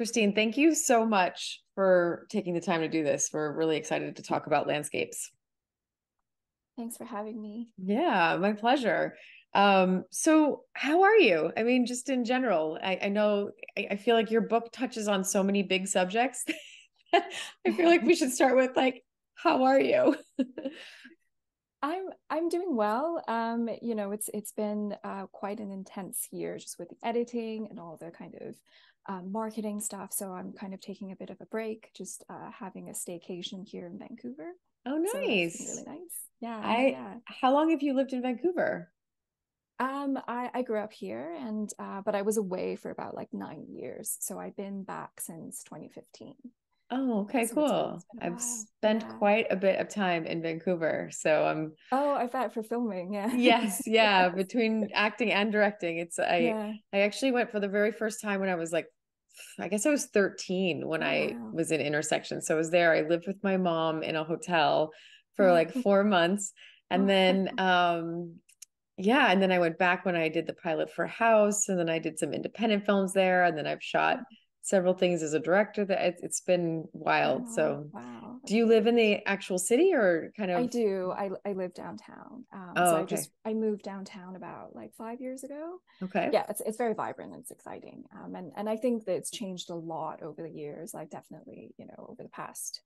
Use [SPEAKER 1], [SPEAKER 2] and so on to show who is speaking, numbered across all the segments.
[SPEAKER 1] Christine, thank you so much for taking the time to do this. We're really excited to talk about landscapes.
[SPEAKER 2] Thanks for having me.
[SPEAKER 1] Yeah, my pleasure. Um, so how are you? I mean, just in general, I, I know I, I feel like your book touches on so many big subjects. I feel like we should start with like, how are you?
[SPEAKER 2] I'm I'm doing well. Um, you know, it's it's been uh, quite an intense year just with the editing and all the kind of um, marketing stuff. So I'm kind of taking a bit of a break, just uh, having a staycation here in Vancouver.
[SPEAKER 1] Oh, nice.
[SPEAKER 2] So really nice. Yeah.
[SPEAKER 1] I.
[SPEAKER 2] Yeah.
[SPEAKER 1] How long have you lived in Vancouver?
[SPEAKER 2] Um, I, I grew up here and uh, but I was away for about like nine years. So I've been back since 2015.
[SPEAKER 1] Oh, okay, so cool. It's, it's I've spent yeah. quite a bit of time in Vancouver. So I'm
[SPEAKER 2] Oh, I bet for filming, yeah.
[SPEAKER 1] yes, yeah. Between acting and directing. It's I yeah. I actually went for the very first time when I was like I guess I was 13 when oh, I was in intersection. So I was there. I lived with my mom in a hotel for like four months. And then um yeah, and then I went back when I did the pilot for House, and then I did some independent films there, and then I've shot several things as a director that it's, it's been wild oh, so wow do you live in the actual city or kind of
[SPEAKER 2] i do i, I live downtown um, oh, so i okay. just i moved downtown about like five years ago.
[SPEAKER 1] Okay.
[SPEAKER 2] Yeah it's, it's very vibrant and it's exciting um, and and i think that it's changed a lot over the years. Like definitely you know over the past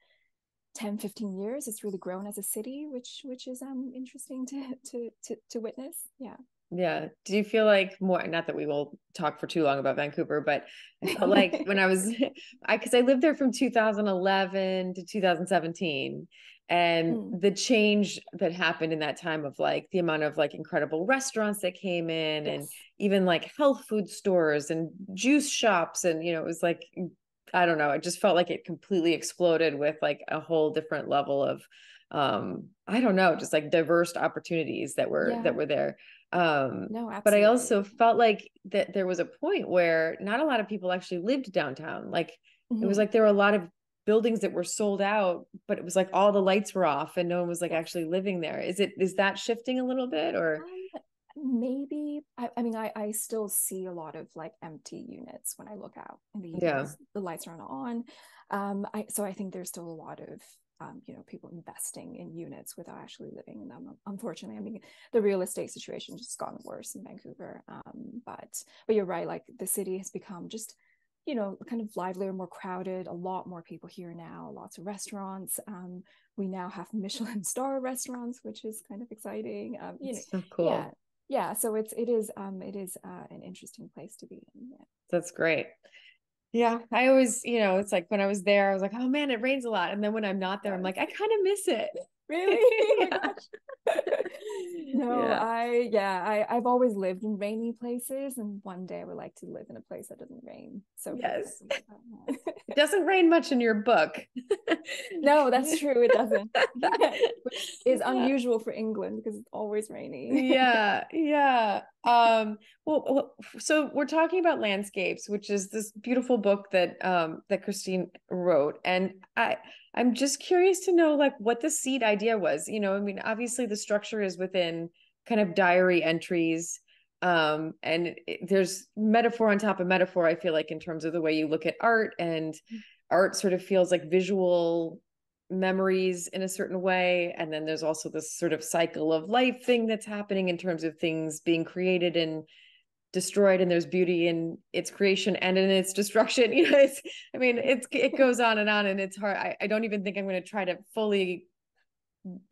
[SPEAKER 2] 10 15 years it's really grown as a city which which is um interesting to to to, to witness yeah
[SPEAKER 1] yeah. Do you feel like more, not that we will talk for too long about Vancouver, but I felt like when I was, I, cause I lived there from 2011 to 2017 and mm. the change that happened in that time of like the amount of like incredible restaurants that came in yes. and even like health food stores and juice shops. And, you know, it was like, I don't know, it just felt like it completely exploded with like a whole different level of, um, I don't know, just like diverse opportunities that were, yeah. that were there um no absolutely. but i also felt like that there was a point where not a lot of people actually lived downtown like mm-hmm. it was mm-hmm. like there were a lot of buildings that were sold out but it was like all the lights were off and no one was like actually living there is it is that shifting a little bit or
[SPEAKER 2] um, maybe I, I, mean I, I still see a lot of like empty units when i look out in the evenings. yeah the lights aren't on um i so i think there's still a lot of um, you know people investing in units without actually living in them. Unfortunately i mean the real estate situation just gotten worse in vancouver um, but but you're right like the city has become just you know kind of livelier more crowded a lot more people here now lots of restaurants um, we now have michelin star restaurants which is kind of exciting um, you know
[SPEAKER 1] so cool.
[SPEAKER 2] yeah yeah so it's it is um it is uh, an interesting place to be in yeah.
[SPEAKER 1] that's great yeah, I always, you know, it's like when I was there, I was like, oh man, it rains a lot. And then when I'm not there, I'm like, I kind of miss it.
[SPEAKER 2] Really? Oh no, yeah. I yeah, I I've always lived in rainy places, and one day I would like to live in a place that doesn't rain. So
[SPEAKER 1] yes, it doesn't rain much in your book.
[SPEAKER 2] no, that's true. It doesn't. Which is unusual for England because it's always rainy.
[SPEAKER 1] yeah, yeah. Um. Well, so we're talking about landscapes, which is this beautiful book that um that Christine wrote, and I I'm just curious to know like what the seed idea was. You know, I mean, obviously the structure is within kind of diary entries. Um, and it, there's metaphor on top of metaphor, I feel like, in terms of the way you look at art, and art sort of feels like visual memories in a certain way. And then there's also this sort of cycle of life thing that's happening in terms of things being created and destroyed and there's beauty in its creation and in its destruction you know it's i mean it's it goes on and on and it's hard. I, I don't even think i'm going to try to fully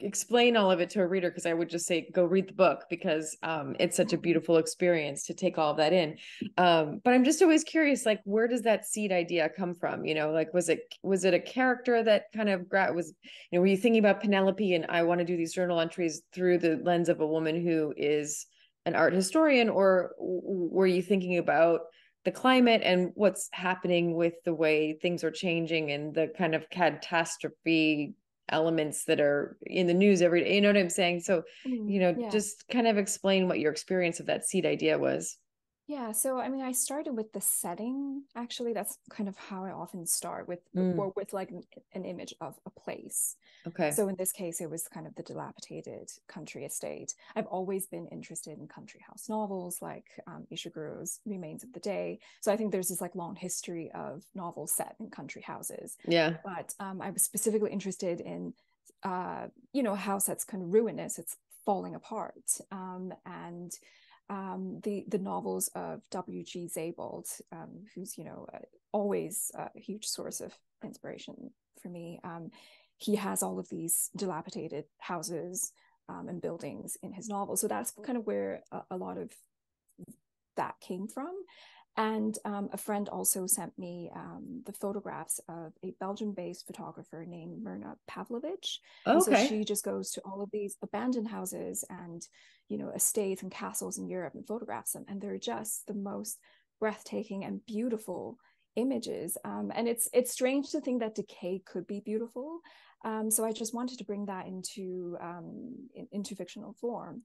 [SPEAKER 1] explain all of it to a reader because i would just say go read the book because um, it's such a beautiful experience to take all of that in. Um, but i'm just always curious like where does that seed idea come from? You know like was it was it a character that kind of was you know were you thinking about penelope and i want to do these journal entries through the lens of a woman who is an art historian or were you thinking about the climate and what's happening with the way things are changing and the kind of catastrophe elements that are in the news every day? You know what i'm saying? So mm, you know yeah. just kind of explain what your experience of that seed idea was
[SPEAKER 2] Yeah, so I mean, I started with the setting. Actually, that's kind of how I often start with, mm. or with like an, an, image of a place.
[SPEAKER 1] Okay.
[SPEAKER 2] So in this case, it was kind of the dilapidated country estate. I've always been interested in country house novels, like um, Ishiguro's Remains of the Day. So I think there's this like long history of novels set in country houses.
[SPEAKER 1] Yeah.
[SPEAKER 2] But um, I was specifically interested in, uh, you know, a house that's kind of ruinous. It's falling apart, um, and um, the the novels of W. G. Sebald, um, who's you know always a huge source of inspiration for me. Um, he has all of these dilapidated houses um, and buildings in his novel, so that's kind of where a, a lot of that came from. And um, a friend also sent me um, the photographs of a Belgian based photographer named Myrna Pavlovich.
[SPEAKER 1] okay.
[SPEAKER 2] so she just goes to all of these abandoned houses and, you know, estates and castles in Europe and photographs them. And they're just the most breathtaking and beautiful images. Um, and it's it's strange to think that decay could be beautiful. Um, so I just wanted to bring that into um, in, into fictional form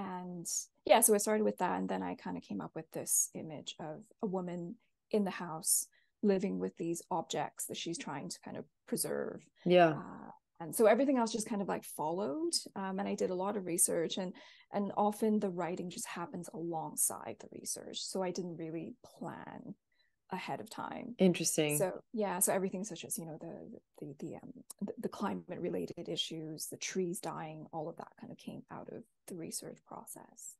[SPEAKER 2] and yeah so i started with that and then i kind of came up with this image of a woman in the house living with these objects that she's trying to kind of preserve.
[SPEAKER 1] Yeah. Uh,
[SPEAKER 2] and so everything else just kind of like followed um, and i did a lot of research and and often the writing just happens alongside the research so i didn't really plan ahead of time.
[SPEAKER 1] Interesting.
[SPEAKER 2] So yeah, so everything such as you know the the the um the, the climate related issues, the trees dying, all of that kind of came out of the research process.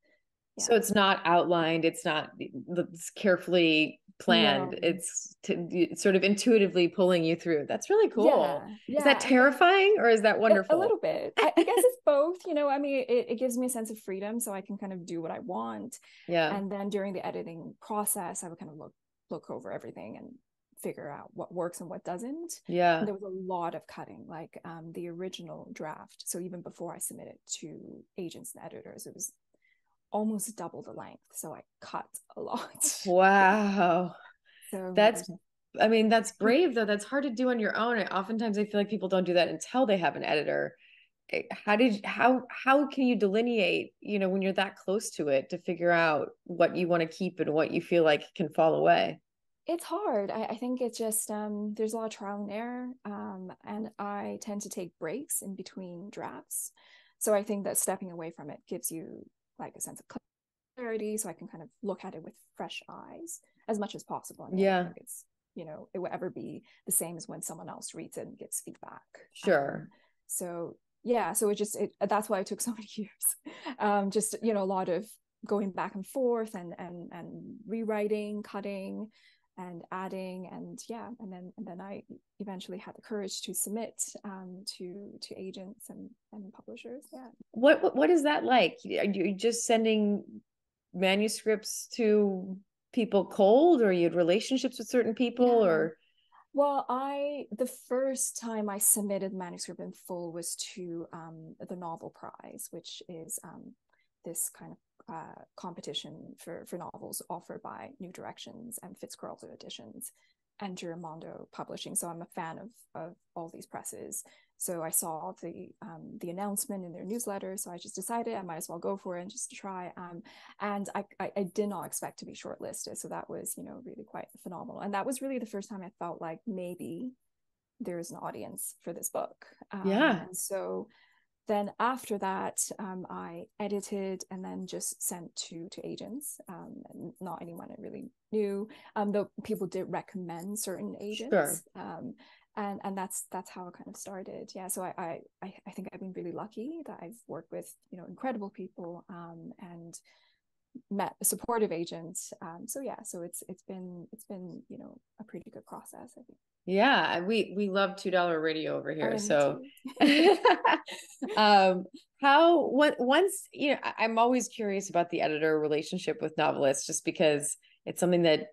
[SPEAKER 1] Yeah. So it's not outlined. It's not it's carefully planned. No. It's, to, it's sort of intuitively pulling you through. That's really cool. Yeah, yeah. Is that terrifying or is that wonderful?
[SPEAKER 2] A, a little bit. I, I, guess it's both. You know, I mean, it, it gives me a sense of freedom, so I can kind of do what I want.
[SPEAKER 1] Yeah.
[SPEAKER 2] And then during the editing process, I would kind of look look over everything and figure out what works and what doesn't.
[SPEAKER 1] Yeah.
[SPEAKER 2] And there was a lot of cutting, like um, the original draft. So even before I submitted to agents and editors, it was almost double the length. So I cut a lot.
[SPEAKER 1] Wow. so that's I mean, that's brave though. That's hard to do on your own. And oftentimes I feel like people don't do that until they have an editor. Eh, how did how how can you delineate, you know, when you're that close to it to figure out what you want to keep and what you feel like can fall away?
[SPEAKER 2] it's hard. I, I, think it's just um, there's a lot of trial and error, um, and I tend to take breaks in between drafts. So I think that stepping away from it gives you like a sense of clarity, so I can kind of look at it with fresh eyes as much as possible.
[SPEAKER 1] And yeah,
[SPEAKER 2] it's you know it will ever be the same as when someone else reads it and gives feedback.
[SPEAKER 1] Sure.
[SPEAKER 2] Um, so yeah, so it just it that's why it took so many years. Um, just you know a lot of going back and forth and and and rewriting, cutting and adding and yeah and then and then i eventually had the courage to submit um, to to agents and and publishers yeah
[SPEAKER 1] what what, what is that like are you just sending manuscripts to people cold or you had relationships with certain people yeah. or
[SPEAKER 2] well i the first time i submitted manuscript in full was to um, the novel prize which is um, this kind of uh, competition for, for novels offered by New Directions and Fitzcarraldo Editions and Giramondo Publishing. So I'm a fan of, of all these presses. So I saw the um, the announcement in their newsletter. So I just decided I might as well go for it and just to try. Um, and I, I, I did not expect to be shortlisted. So that was, you know, really quite phenomenal. And that was really the first time I felt like maybe there's an audience for this book.
[SPEAKER 1] Um, yeah.
[SPEAKER 2] And so then after that um, i edited and then just sent to to agents um, not anyone i really knew um, though people did recommend certain agents
[SPEAKER 1] sure.
[SPEAKER 2] And and that's that's how it kind of started yeah so I, I i think i've been really lucky that i've worked with you know incredible people um, and met supportive agents um, so yeah so it's it's been it's been you know a pretty good process i think
[SPEAKER 1] yeah, we we love two dollar radio over here. so, um, how what once you know, I'm always curious about the editor relationship with novelists, just because it's something that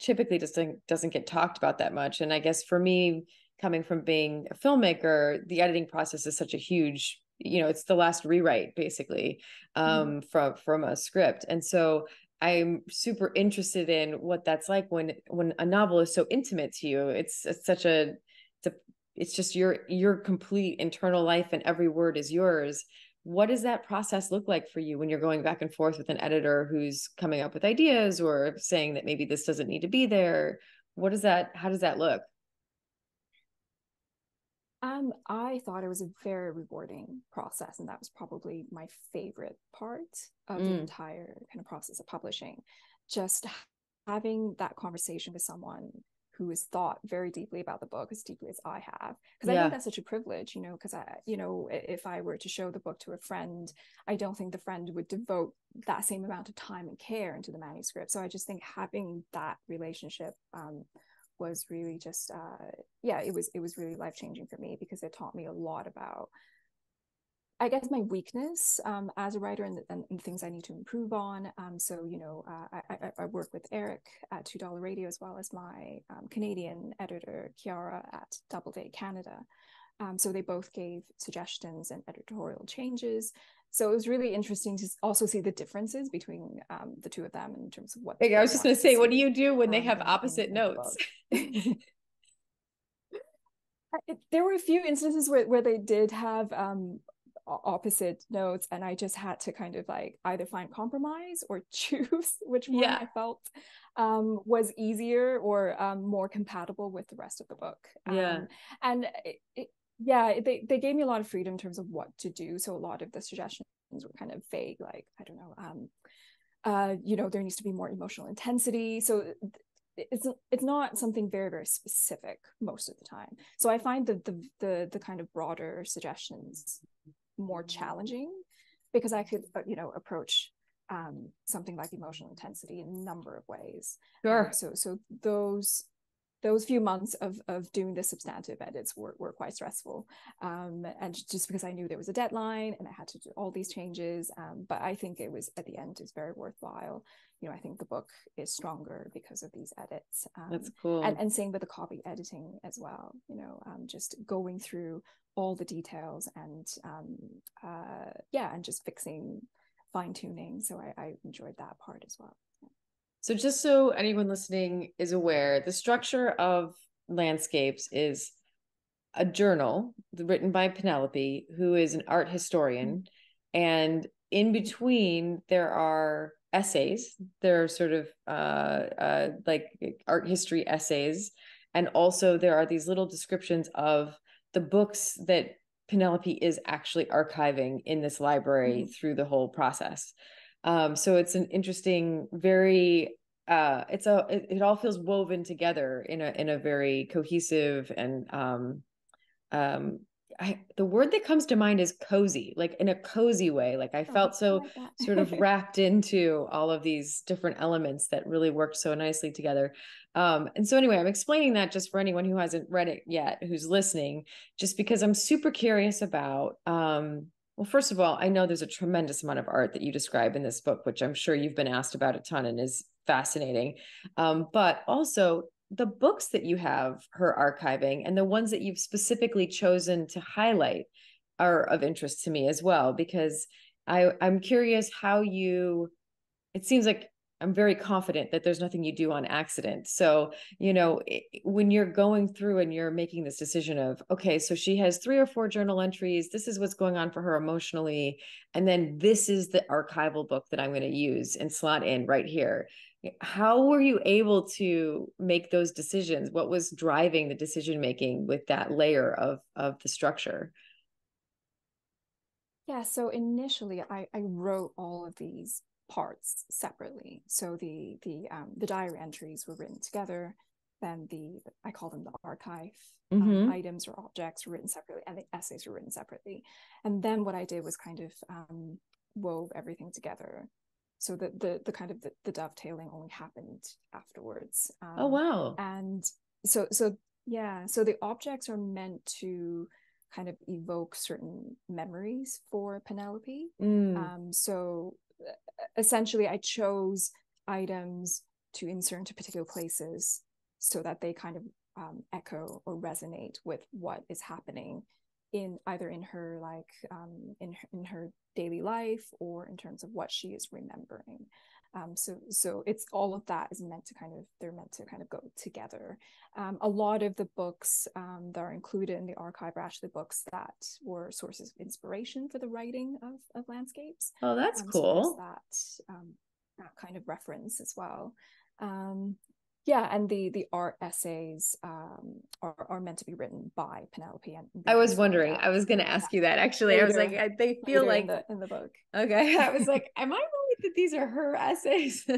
[SPEAKER 1] typically doesn't doesn't get talked about that much. And I guess for me, coming from being a filmmaker, the editing process is such a huge you know it's the last rewrite basically mm-hmm. um mm-hmm. from from a script and so I'm super interested in what that's like when when a novel is so intimate to you. It's, it's such a it's a it's just your your complete internal life and every word is yours. what does that process look like for you when you're going back and forth with an editor who's coming up with ideas or saying that maybe this doesn't need to be there what is that how does that look
[SPEAKER 2] um, I thought it was a very rewarding process, and that was probably my favorite part of mm. the entire kind of process of publishing. Just having that conversation with someone who has thought very deeply about the book as deeply as I have. Because yeah. I think that's such a privilege, you know, because I, you know, if I were to show the book to a friend, I don't think the friend would devote that same amount of time and care into the manuscript. So I just think having that relationship um, was really just, uh, yeah, it was, it was really life changing for me because it taught me a lot about I guess my weakness um, as a writer and, and, and, things I need to improve on. Um, so, you know, uh, I, I, work with Eric at Two Dollar Radio as well as my um, Canadian editor, Kiara at Doubleday Canada. Um, so they both gave suggestions and editorial changes. So it was really interesting to also see the differences between um, the two of them in terms of what.
[SPEAKER 1] I was just going to say, what do you do when they um, have opposite notes?
[SPEAKER 2] there were a few instances where, where they did have um, opposite notes and i just had to kind of like either find compromise or choose which one yeah. i felt um, was easier or um, more compatible with the rest of the book
[SPEAKER 1] yeah
[SPEAKER 2] um, and it, it, yeah they, they gave me a lot of freedom in terms of what to do so a lot of the suggestions were kind of vague like i don't know um uh you know there needs to be more emotional intensity so it's it's not something very very specific most of the time so i find that the the the kind of broader suggestions more challenging because I could, uh, you know, approach um, something like emotional intensity in a number of ways.
[SPEAKER 1] Sure.
[SPEAKER 2] Um, so, so those those few months of of doing the substantive edits were, were quite stressful um, and just because i knew there was a deadline and i had to do all these changes um, but i think it was at the end is very worthwhile you know i think the book is stronger because of these edits
[SPEAKER 1] um, that's cool
[SPEAKER 2] and, and same with the copy editing as well you know um, just going through all the details and um, uh, yeah, and just fixing, fine tuning. So I, I enjoyed that part as well.
[SPEAKER 1] So just so anyone listening is aware, the structure of landscapes is a journal written by Penelope, who is an art historian, mm-hmm. and in between there are essays. There are sort of uh, uh, like art history essays, and also there are these little descriptions of the books that Penelope is actually archiving in this library mm-hmm. through the whole process. Um, so it's an interesting, very uh, it's a it, it, all feels woven together in a in a very cohesive and um, um, I, the word that comes to mind is cozy, like in a cozy way. Like I oh, felt so like sort of wrapped into all of these different elements that really worked so nicely together. Um, and so anyway, I'm explaining that just for anyone who hasn't read it yet, who's listening, just because I'm super curious about um, well, first of all, I know there's a tremendous amount of art that you describe in this book, which I'm sure you've been asked about a ton and is fascinating. Um, but also the books that you have her archiving and the ones that you've specifically chosen to highlight are of interest to me as well because I I'm curious how you it seems like I'm very confident that there's nothing you do on accident. So, you know, when you're going through and you're making this decision of, okay, so she has three or four journal entries, this is what's going on for her emotionally, and then this is the archival book that I'm going to use and slot in right here. How were you able to make those decisions? What was driving the decision making with that layer of of the structure?
[SPEAKER 2] Yeah so initially i i wrote all of these parts separately. So the the um the diary entries were written together then the i call them the archive um, mm-hmm. um, items or objects were written separately and the essays were written separately. And then what i did was kind of um wove everything together. So the the the kind of the, the dovetailing only happened afterwards
[SPEAKER 1] oh, um, oh wow.
[SPEAKER 2] and so so yeah so the objects are meant to kind of evoke certain memories for penelope. Mm. um so essentially i chose items to insert into particular places so that they kind of um, echo or resonate with what is happening in either in her like um, in in her daily life or in terms of what she is remembering Um, so so it's all of that is meant to kind of they're meant to kind of go together. Um, a lot of the books um, that are included in the archive are actually books that were sources of inspiration for the writing of, of landscapes.
[SPEAKER 1] Oh, that's um, cool.
[SPEAKER 2] So that um, that kind of reference as well. Um, yeah and the the art essays um are, are meant to be written by penelope and
[SPEAKER 1] i was wondering i was going to ask you that actually later, i was like I, they feel like
[SPEAKER 2] in the, in the book
[SPEAKER 1] okay i was like am i that these are her essays.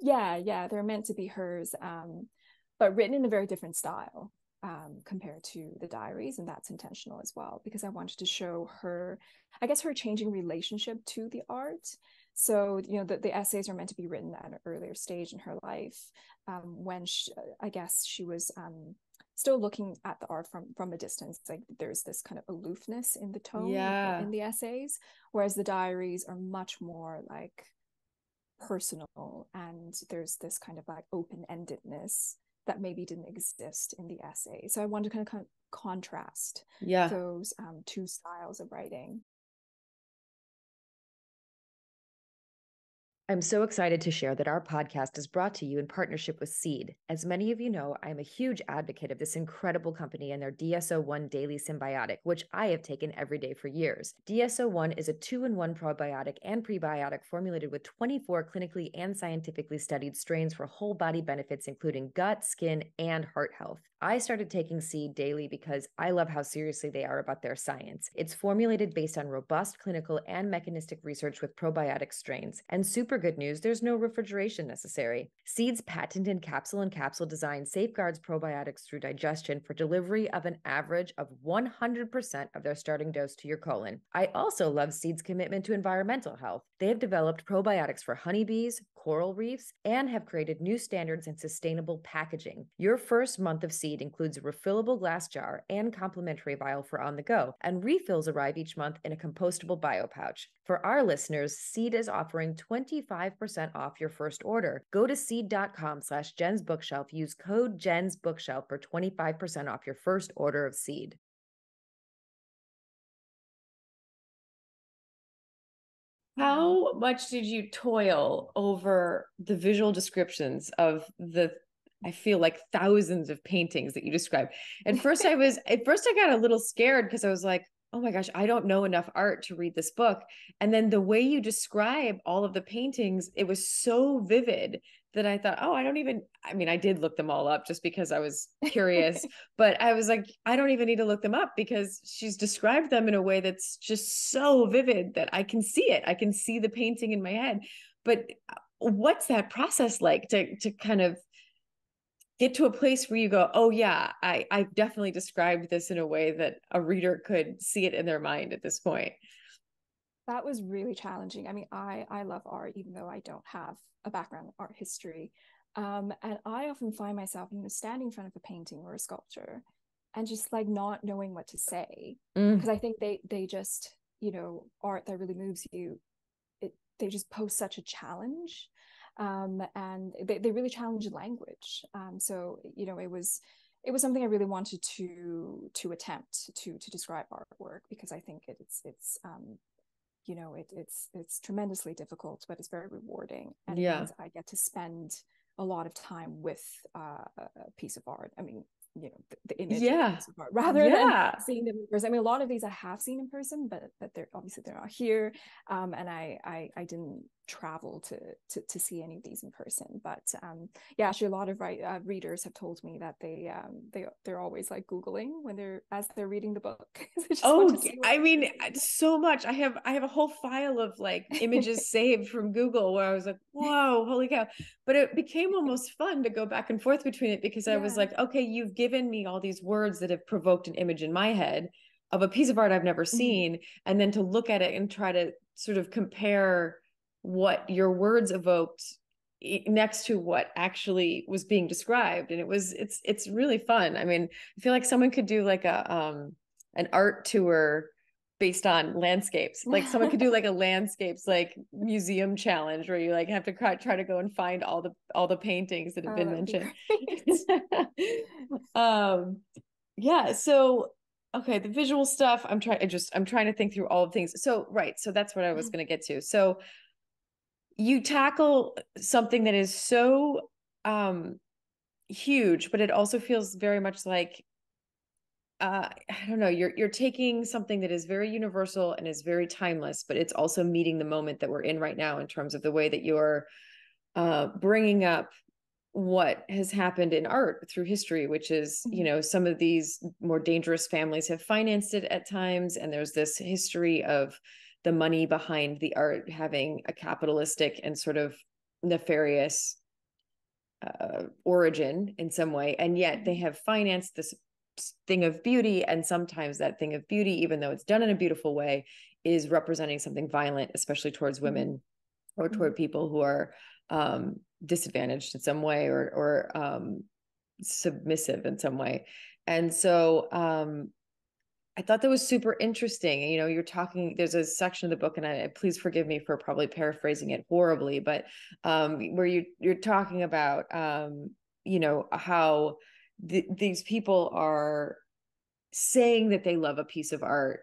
[SPEAKER 2] Yeah yeah they're meant to be hers um but written in a very different style um, compared to the diaries and that's intentional as well because i wanted to show her i guess her changing relationship to the art. So you know the, the essays are meant to be written at an earlier stage in her life um, when she, i guess she was um, still looking at the art from from a distance like there's this kind of aloofness in the tone
[SPEAKER 1] yeah.
[SPEAKER 2] in the essays whereas the diaries are much more like personal and there's this kind of like open-endedness that maybe didn't exist in the essay. So i wanted to kind of, kind of contrast
[SPEAKER 1] yeah.
[SPEAKER 2] those um, two styles of writing
[SPEAKER 3] I'm so excited to share that our podcast is brought to you in partnership with Seed. As many of you know, I am a huge advocate of this incredible company and their DSO1 Daily Synbiotic, which I have taken every day for years. DSO1 is a two in one probiotic and prebiotic formulated with 24 clinically and scientifically studied strains for whole body benefits, including gut, skin, and heart health. I started taking Seed daily because I love how seriously they are about their science. It's formulated based on robust clinical and mechanistic research with probiotic strains. And super good news, there's no refrigeration necessary. Seed's patented capsule and capsule design safeguards probiotics through digestion for delivery of an average of 100% of their starting dose to your colon. I also love Seed's commitment to environmental health. They have developed probiotics for honeybees, coral reefs, and have created new standards in sustainable packaging. Your first month of Seed includes a refillable glass jar and complimentary vial for on the go, and refills arrive each month in a compostable bio pouch. For our listeners, Seed is offering 25% off your first order. Go to seed.com slash Jen's Bookshelf. Use code Jen's Bookshelf for 25% off your first order of Seed.
[SPEAKER 1] How much did you toil over the visual descriptions of the I feel like thousands of paintings that you describe. At first I was at first I got a little scared because I was like, oh my gosh, I don't know enough art to read this book. And then the way you describe all of the paintings, it was so vivid that I thought, oh, I don't even, I mean, I did look them all up just because I was curious, but I was like, I don't even need to look them up because she's described them in a way that's just so vivid that I can see it. I can see the painting in my head. But uh, what's that process like to to kind of get to a place where you go, oh yeah, I I definitely described this in a way that a reader could see it in their mind at this point.
[SPEAKER 2] That was really challenging. I mean, I I love art even though I don't have a background in art history. Um, and I often find myself, you know, standing in front of a painting or a sculpture and just like not knowing what to say. Because mm. I think they they just, you know, art that really moves you, it they just pose such a challenge um, and they, they really challenge language. Um, so you know, it was it was something I really wanted to to attempt to to describe artwork because I think it, it's it's um, you know it, it's it's tremendously difficult, but it's very rewarding, and
[SPEAKER 1] yeah.
[SPEAKER 2] I get to spend a lot of time with uh, a piece of art. I mean, you know the, the image
[SPEAKER 1] yeah
[SPEAKER 2] rather yeah. than seeing them in person. I mean, a lot of these I have seen in person, but but they're obviously they're not here. Um, and I I I didn't travel to, to to see any of these in person. But um yeah actually a lot of right, uh, readers have told me that they um they they're always like googling when they're as they're reading the book.
[SPEAKER 1] Oh i mean so much. I have i have a whole file of like images saved from google where i was like whoa holy cow. But it became almost fun to go back and forth between it because i was like okay you've given me all these words that have provoked an image in my head of a piece of art i've never mm-hmm. seen. Mm-hmm. and then to look at it and try to sort of compare what your words evoked next to what actually was being described. And it was it's it's really fun. I mean i feel like someone could do like a um an art tour based on landscapes. Like someone could do like a landscapes like museum challenge where you like have to try, try to go and find all the all the paintings that have been oh, mentioned. um yeah so okay the visual stuff i'm trying i just i'm trying to think through all of things. So right so that's what i was going to get to. So you tackle something that is so um huge but it also feels very much like uh i don't know you're you're taking something that is very universal and is very timeless but it's also meeting the moment that we're in right now in terms of the way that you're uh bringing up what has happened in art through history which is you mm-hmm. know some of these more dangerous families have financed it at times and there's this history of the money behind the art having a capitalistic and sort of nefarious uh, origin in some way and yet they mm-hmm. have financed this thing of beauty and sometimes that thing of beauty even though it's done in a beautiful way is representing something violent especially towards mm-hmm. women or toward people who are um, disadvantaged in some way or or um, submissive in some way and so um, I thought that was super interesting. You know, you're talking. There's a section of the book, and I please forgive me for probably paraphrasing it horribly, but um, where you you're talking about, um, you know, how th- these people are saying that they love a piece of art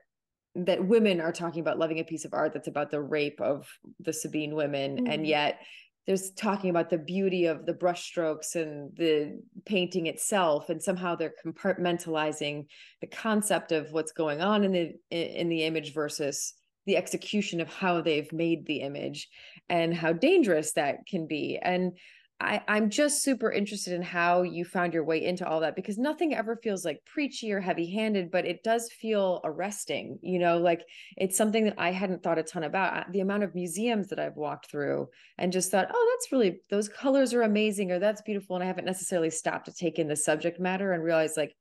[SPEAKER 1] that women are talking about loving a piece of art that's about the rape of the Sabine women, mm. and yet there's talking about the beauty of the brushstrokes and the painting itself and somehow they're compartmentalizing the concept of what's going on in the in the image versus the execution of how they've made the image and how dangerous that can be. And I, I'm just super interested in how you found your way into all that because nothing ever feels like preachy or heavy handed, but it does feel arresting. You know, like it's something that I hadn't thought a ton about. Uh, the amount of museums that I've walked through and just thought, oh, that's really, those colors are amazing or that's beautiful. And I haven't necessarily stopped to take in the subject matter and realize, like,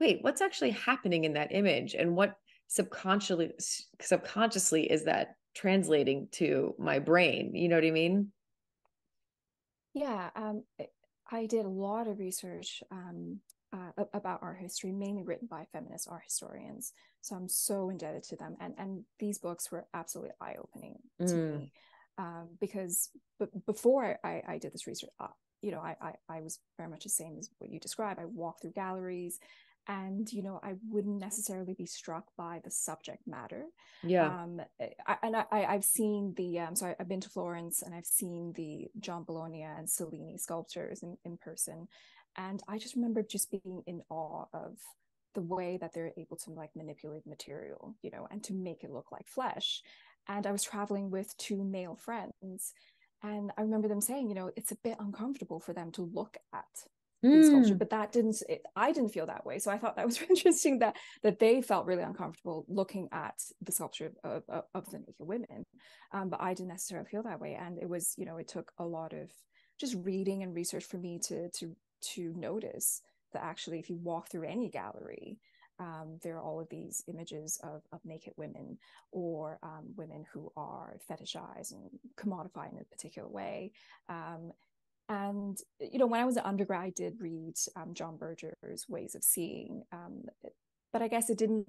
[SPEAKER 1] wait, what's actually happening in that image and what subconsciously subconsciously is that translating to my brain? You know what I mean?
[SPEAKER 2] Yeah, um, I did a lot of research um, uh, about art history, mainly written by feminist art historians. So I'm so indebted to them, and and these books were absolutely eye opening to mm. me um, because b- before I, I did this research, uh, you know, I, I I was very much the same as what you described. I walked through galleries and you know i wouldn't necessarily be struck by the subject matter
[SPEAKER 1] yeah. um
[SPEAKER 2] eh, I, and i i've seen the um so i've been to florence and i've seen the Giambologna and cellini sculptures in, in person and i just remember just being in awe of the way that they're able to like manipulate material you know and to make it look like flesh and i was traveling with two male friends and i remember them saying you know it's a bit uncomfortable for them to look at mm. sculpture but that didn't it, i didn't feel that way so i thought that was interesting that that they felt really uncomfortable looking at the sculpture of, of, of the naked women um, but i didn't necessarily feel that way and it was you know it took a lot of just reading and research for me to to to notice that actually if you walk through any gallery um, there are all of these images of, of naked women or um, women who are fetishized and commodified in a particular way. Um, and you know when i was an undergrad i did read um, john berger's ways of seeing um, but i guess it didn't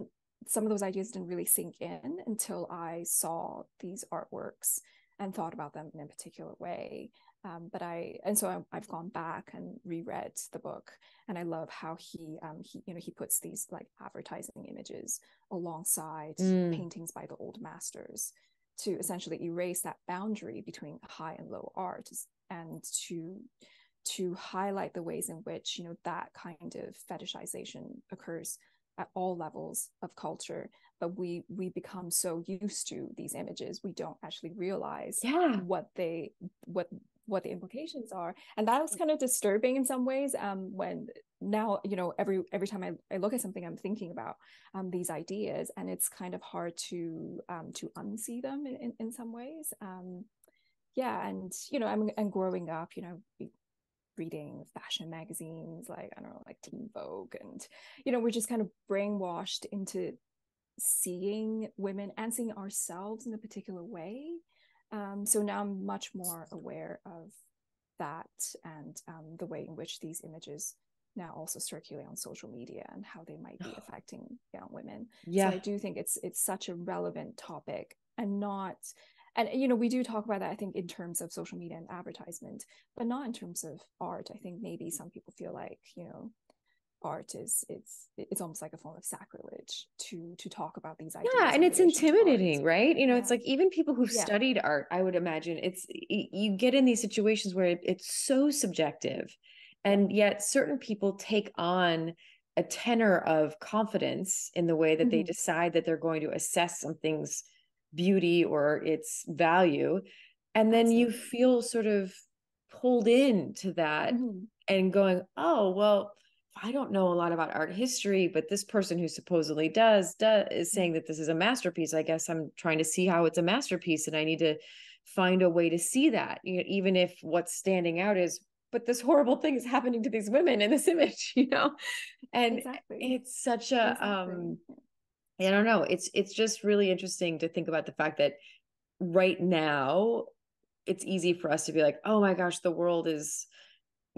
[SPEAKER 2] some of those ideas didn't really sink in until i saw these artworks and thought about them in a particular way um, but i and so I, have gone back and reread the book and i love how he um, he you know he puts these like advertising images alongside mm. paintings by the old masters to essentially erase that boundary between high and low art and to to highlight the ways in which you know that kind of fetishization occurs at all levels of culture but we we become so used to these images we don't actually realize
[SPEAKER 1] yeah.
[SPEAKER 2] what they what what the implications are and that was kind of disturbing in some ways um when now you know every every time I, I look at something i'm thinking about um these ideas and it's kind of hard to um to unsee them in, in, in some ways um yeah and you know i'm and growing up you know reading fashion magazines like i don't know like teen vogue and you know we're just kind of brainwashed into seeing women and seeing ourselves in a particular way um, so now i'm much more aware of that and um, the way in which these images now also circulate on social media and how they might be affecting young women.
[SPEAKER 1] Yeah.
[SPEAKER 2] So i do think it's it's such a relevant topic and not and you know we do talk about that i think in terms of social media and advertisement but not in terms of art. I think maybe some people feel like you know art is it's it's almost like a form of sacrilege to to talk about these ideas
[SPEAKER 1] yeah and it's intimidating right you know yeah. it's like even people who've
[SPEAKER 2] yeah.
[SPEAKER 1] studied art i would imagine it's you get in these situations where it's so subjective and yet certain people take on a tenor of confidence in the way that mm-hmm. they decide that they're going to assess something's beauty or its value and then Absolutely. you feel sort of pulled into that mm-hmm. and going oh well I don't know a lot about art history, but this person who supposedly does, does is mm. saying that this is a masterpiece. I guess I'm trying to see how it's a masterpiece, and I need to find a way to see that, you know, even if what's standing out is, but this horrible thing is happening to these women in this image, you know, and exactly. it's such a, exactly. um, I don't know, it's it's just really interesting to think about the fact that right now it's easy for us to be like, oh my gosh, the world is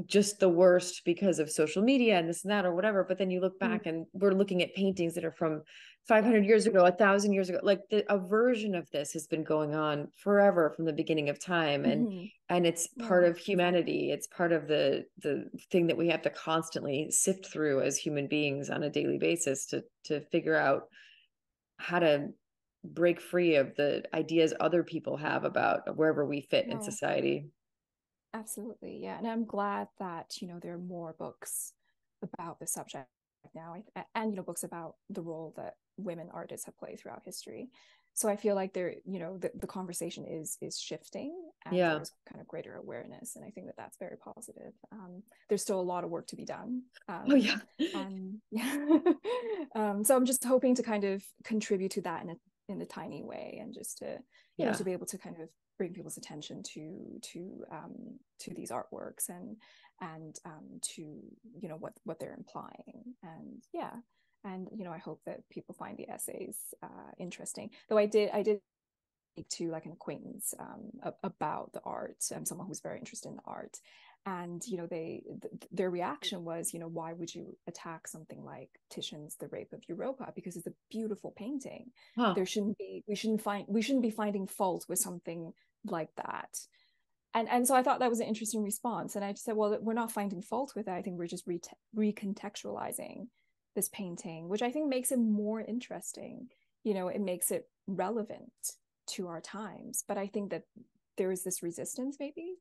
[SPEAKER 1] just the worst because of social media and this and that or whatever but then you look mm. back and we're looking at paintings that are from 500 years ago a thousand years ago like the a version of this has been going on forever from the beginning of time and mm-hmm. and it's part yeah. of humanity it's part of the the thing that we have to constantly sift through as human beings on a daily basis to to figure out how to break free of the ideas other people have about wherever we fit in society
[SPEAKER 2] Absolutely. Yeah. And I'm glad that, you know, there are more books about the subject now and, you know, books about the role that women artists have played throughout history. So I feel like there, you know, the, the conversation is is shifting and
[SPEAKER 1] yeah.
[SPEAKER 2] there's kind of greater awareness. And I think that that's very positive. Um, there's still a lot of work to be done.
[SPEAKER 1] Um, oh yeah.
[SPEAKER 2] yeah. um, so I'm just hoping to kind of contribute to that in a in a tiny way and just to, you yeah. know, to be able to kind of bring people's attention to to um, to these artworks and and um, to you know what what they're implying. And yeah. And you know I hope that people find the essays uh, interesting. Though I did I did speak to like an acquaintance um, about the art and someone who's very interested in the art and you know they th- their reaction was you know why would you attack something like titian's the rape of europa? Because it's a beautiful painting. Huh. there shouldn't be we shouldn't find we shouldn't be finding fault with something like that. And and so i thought that was an interesting response. And i just said well we're not finding fault with it i think we're just re- recontextualizing this painting which i think makes it more interesting. You know it makes it relevant to our times. But i think that there is this resistance maybe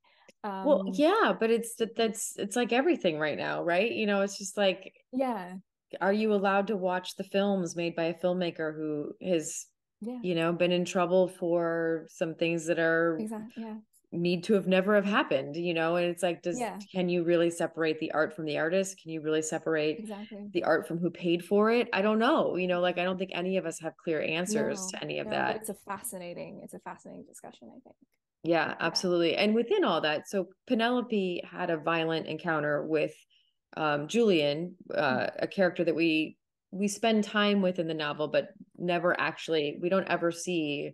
[SPEAKER 1] um, well yeah but it's that's it's like everything right now right? You know it's just like
[SPEAKER 2] yeah.
[SPEAKER 1] are you allowed to watch the films made by a filmmaker who has
[SPEAKER 2] yeah.
[SPEAKER 1] you know been in trouble for some things that are
[SPEAKER 2] exactly yeah.
[SPEAKER 1] need to have never have happened you know? And it's like does yeah. can you really separate the art from the artist? Can you really separate
[SPEAKER 2] exactly.
[SPEAKER 1] the art from who paid for it? I don't know you know like i don't think any of us have clear answers no, to any of
[SPEAKER 2] no,
[SPEAKER 1] that.
[SPEAKER 2] it's a fascinating it's a fascinating discussion i think
[SPEAKER 1] yeah absolutely and within all that so penelope had a violent encounter with um, julian uh, mm-hmm. a character that we we spend time with in the novel, but never actually we don't ever see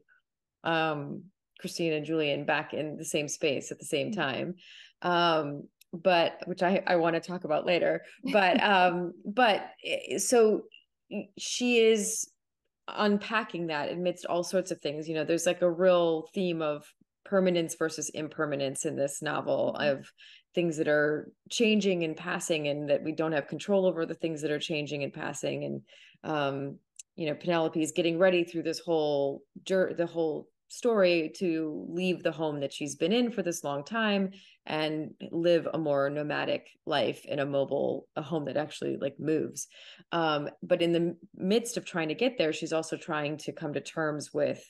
[SPEAKER 1] um Christine and Julian back in the same space at the same mm-hmm. time. Um but which I I want to talk about later. But um but eh, so she is unpacking that amidst all sorts of things. You know, there's like a real theme of permanence versus impermanence in this novel mm-hmm. of things that are changing and passing and that we don't have control over the things that are changing and passing and um you know penelope is getting ready through this whole the whole story to leave the home that she's been in for this long time and live a more nomadic life in a mobile a home that actually like moves um but in the midst of trying to get there she's also trying to come to terms with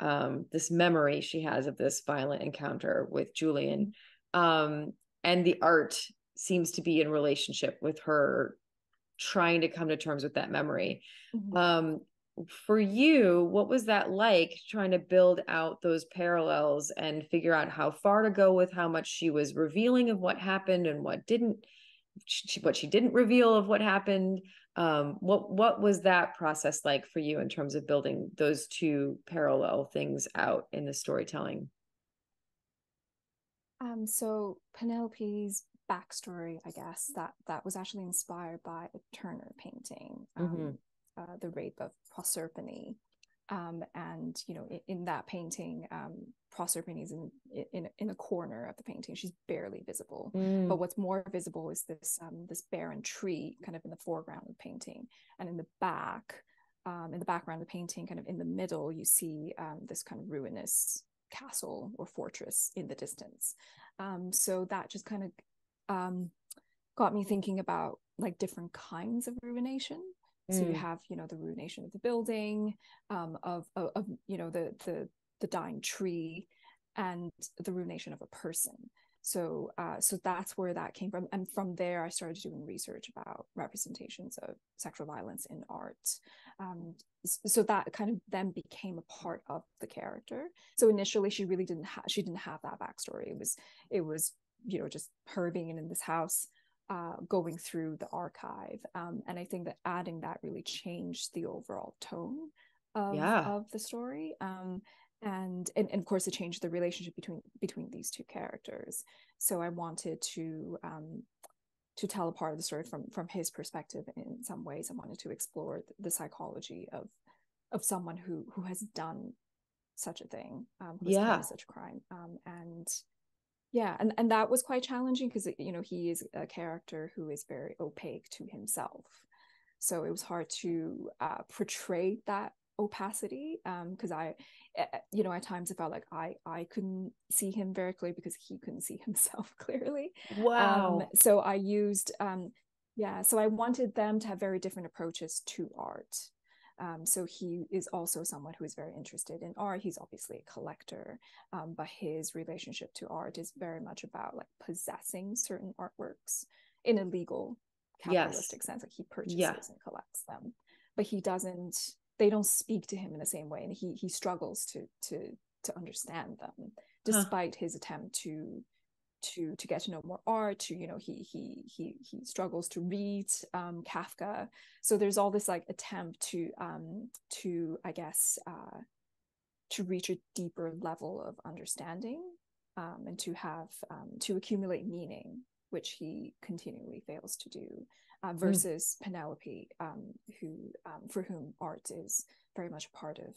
[SPEAKER 1] um this memory she has of this violent encounter with julian um and the art seems to be in relationship with her trying to come to terms with that memory mm-hmm. um for you what was that like trying to build out those parallels and figure out how far to go with how much she was revealing of what happened and what didn't she, what she didn't reveal of what happened um, what what was that process like for you in terms of building those two parallel things out in the storytelling
[SPEAKER 2] um, so Penelope's backstory, I guess that that was actually inspired by a Turner painting, um, mm-hmm. uh, the rape of Proserpine, um, and you know in, in that painting um, Proserpine is in, in in a corner of the painting. She's barely visible. Mm. but what's more visible is this um, this barren tree kind of in the foreground of the painting. And in the back um, in the background of the painting kind of in the middle you see um, this kind of ruinous castle or fortress in the distance. Um, so that just kind of um, got me thinking about like different kinds of ruination so you mm. have you know the ruination of the building um, of, of, of you know the the the dying tree and the ruination of a person. So uh, so that's where that came from. And from there i started doing research about representations of sexual violence in art. Um, so that kind of then became a part of the character. So initially she really didn't have she didn't have that backstory. It was it was you know just her being in this house uh, going through the archive. Um, and I think that adding that really changed the overall tone of, yeah. of the story. Um, and, and, and of course it changed the relationship between between these two characters. So I wanted to um, to tell a part of the story from from his perspective in some ways. I wanted to explore the psychology of of someone who who has done such a thing, um, yeah, such a crime, um, and yeah and and that was quite challenging because you know he is a character who is very opaque to himself. So it was hard to uh, portray that opacity because um, i you know at times it felt like i i couldn't see him very clearly because he couldn't see himself clearly.
[SPEAKER 1] Wow.
[SPEAKER 2] um, so i used um yeah so i wanted them to have very different approaches to art um, so he is also someone who is very interested in art. He's obviously a collector, um, but his relationship to art is very much about like possessing certain artworks in a legal capitalistic yes. sense. Like he purchases yeah. and collects them, but he doesn't. They don't speak to him in the same way, and he he struggles to to to understand them, despite huh. his attempt to to to get to know more art to you know he he he he struggles to read um, kafka so there's all this like attempt to um to i guess uh to reach a deeper level of understanding um, and to have um, to accumulate meaning which he continually fails to do uh, hmm. versus mm. penelope um, who um, for whom art is very much a part of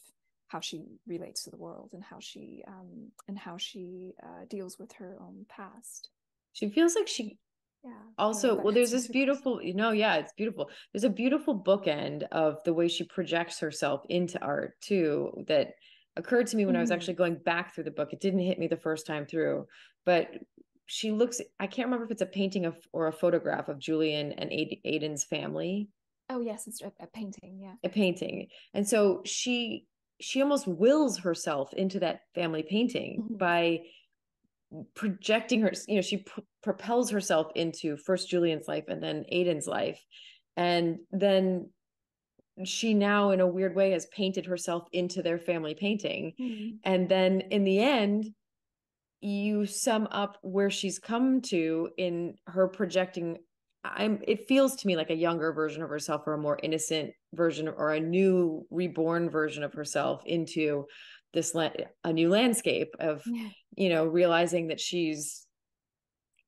[SPEAKER 2] how she relates to the world and how she um and how she uh, deals with her own past.
[SPEAKER 1] She feels like she yeah also well there's this beautiful you know yeah it's beautiful. There's a beautiful bookend of the way she projects herself into art too that occurred to me when mm. i was mm-hmm. actually going back through the book. It didn't hit me the first time through but she looks i can't remember if it's a painting of or a photograph of julian and aiden's family.
[SPEAKER 2] Oh yes it's a, a painting yeah.
[SPEAKER 1] A painting. And so she she almost wills herself into that family painting mm-hmm. by projecting her you know she p- propels herself into first julian's life and then aiden's life and then she now in a weird way has painted herself into their family painting mm-hmm. and then in the end you sum up where she's come to in her projecting I'm it feels to me like a younger version of herself or a more innocent version or a new reborn version of herself into this la- a new landscape of yeah. you know realizing that she's